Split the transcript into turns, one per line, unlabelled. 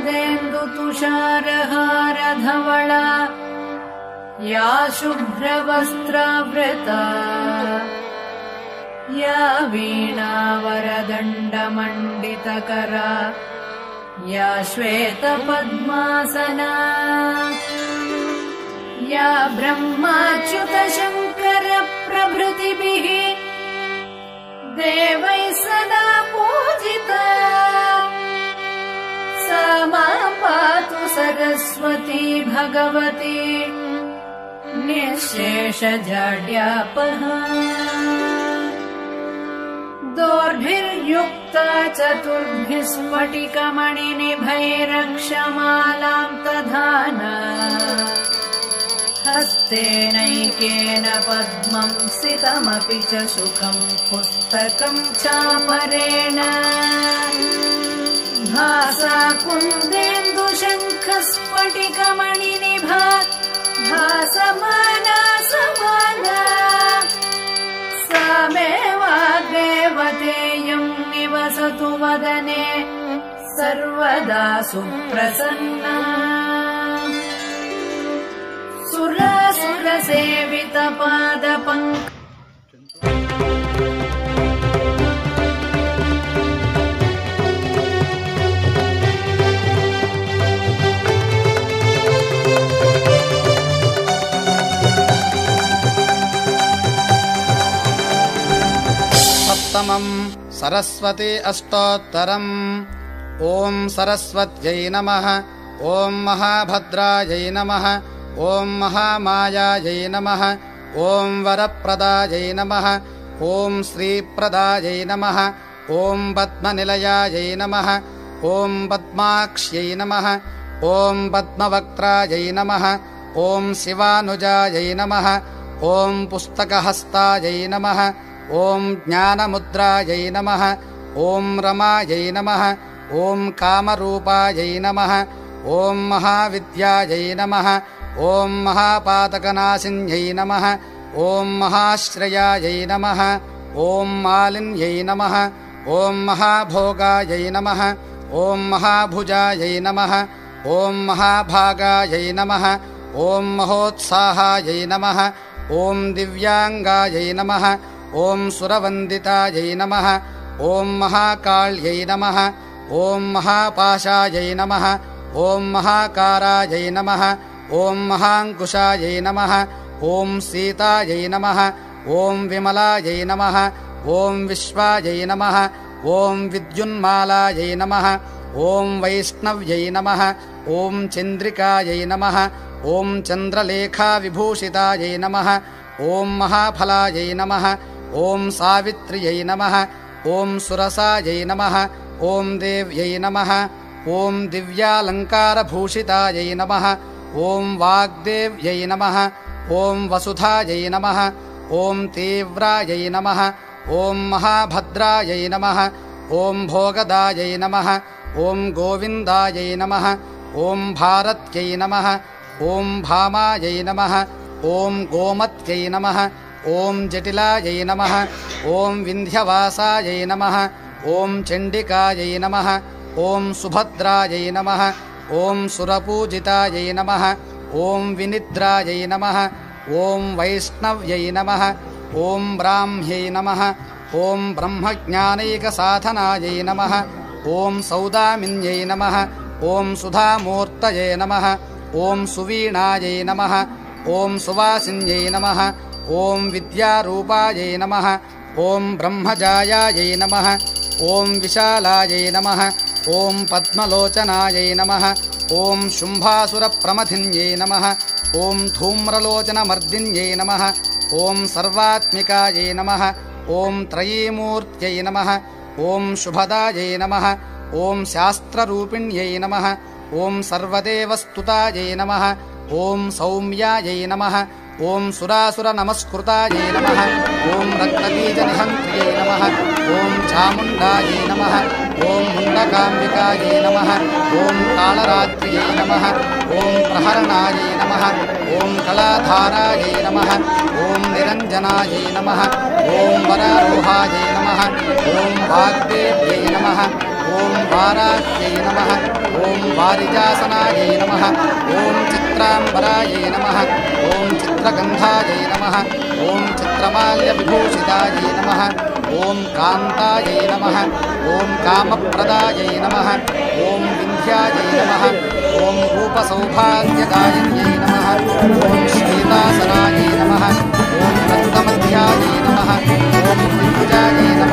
कुन्देन्दुतुषारहारधवळा या शुभ्रवस्त्रावृता या वीणावरदण्डमण्डितकरा या श्वेतपद्मासना या ब्रह्माच्युतशङ्करप्रभृतिभिः सरस्वती भगवती निःशेषजाड्यापहा दोर्भिर्युक्ता चतुर्भिः स्फटिकमणिनिभैरक्षमालाम् तधाना हस्तेनैकेन पद्मम् सितमपि च सुखम् पुस्तकम् चापरेण। भासा कुन्देन्दुशङ्खस्फटिकमणिनिभा भासमाना समाना सा मे वाग्देवतेयम् निवसतु वदने सर्वदा सुप्रसन्ना। सुरासुरसेवितपादपङ्क
सरस्वती अष्टोत्तरम्। ॐ सरस्वत्यै नमः। ॐ महाभद्रायै नमः। ॐ महामायायै नमः। ॐ वरप्रदायै नमः। ॐ श्रीप्रदायै नमः। ॐ पद्मनिलयायै नमः। ॐ पद्माक्ष्यै नमः। ॐ पद्मवक्त्रायै नमः। ॐ शिवानुजायै नमः। ॐ पुस्तकहस्तायै नमः ॐ ज्ञानमुद्रायै नमः ॐ रमायै नमः ॐ कामरूपायै नमः ॐ महाविद्यायै नमः ॐ महापातकनाशिन्यै नमः ॐ महाश्रयायै नमः ॐ मालिन्यै नमः ॐ महाभोगायै नमः ॐ महाभुजायै नमः ॐ महाभागायै नमः ॐ महोत्साहायै नमः ॐ दिव्याङ्गायै नमः ॐ सुरवन्दितायै नमः ॐ महाकाल्यै नमः ॐ महापाशायै नमः ॐ महाकारायै नमः ॐ महाङ्कुशायै नमः ॐ सीतायै नमः ॐ विमलायै नमः ॐ विश्वायै नमः ॐ विद्युन्मालायै नमः ॐ वैष्णव्यै नमः ॐ चन्द्रिकायै नमः ॐ चन्द्रलेखाविभूषितायै नमः ॐ महाफलायै नमः ॐ सावित्र्यै नमः ॐ सुरसायै नमः ॐ देव्यै नमः ॐ दिव्यालङ्कारभूषितायै नमः ॐ वाग्देव्यै नमः ॐ वसुधायै नमः ॐ तीव्रायै नमः ॐ महाभद्रायै नमः ॐ भोगदायै नमः ॐ गोविन्दायै नमः ॐ भारत्यै नमः ॐ भामायै नमः ॐ गोमत्यै नमः ॐ जटिलायै नमः ॐ विन्ध्यवासायै नमः ॐ चण्डिकायै नमः ॐ सुभद्रायै नमः ॐ सुरपूजितायै नमः ॐ विनिद्रायै नमः ॐ वैष्णव्यै नमः ॐ ब्राह्म्यै नमः ॐ ब्रह्मज्ञानैकसाधनायै नमः ॐ सौदामिन्यै नमः ॐ सुधामूर्तये नमः ॐ सुवीणायै नमः ॐ सुवासिन्यै नमः ॐ विद्यारूपायै नमः ॐ ब्रह्मजायायै नमः ॐ विशालायै नमः ॐ पद्मलोचनायै नमः ॐ शुम्भासुरप्रमथिन्यै नमः ॐ धूम्रलोचनमर्दिन्यै नमः ॐ सर्वात्मिकायै नमः ॐ त्रयीमूर्त्यै नमः ॐ शुभदायै नमः ॐ शास्त्ररूपिण्यै नमः ॐ सर्वदेवस्तुतायै नमः ॐ सौम्यायै नमः ॐ सुरासुरनमस्कृतायै नमः ॐ रक्तबीजनिहन्त्र्यै नमः ॐ चामुण्डायै नमः ॐ मुण्डकाम्बिकायै नमः ॐ कालरात्र्यै नमः ॐ प्रहरणायै नमः ॐ कलाधारायै नमः ॐ निरञ्जनायै नमः ॐ वरारोहायै नमः ॐ वाग्देव्यै नमः ॐ वाराह्यै नमः ॐ वारिजासनायै नमः ॐ चित्राम्बरायै नमः। ॐ चित्रगन्धायै नमः। ॐ चित्रमाल्यविभूषितायै नमः। ॐ कान्तायै नमः। ॐ कामप्रदायै नमः। ॐ विन्ध्यायै नमः। ॐ रूपसौभाग्यगायन्य नमः। ॐ सीतासनाय नमः। ॐ रक्तमध्यायै नमः। ॐ त्रि नमः।